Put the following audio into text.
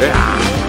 Yeah.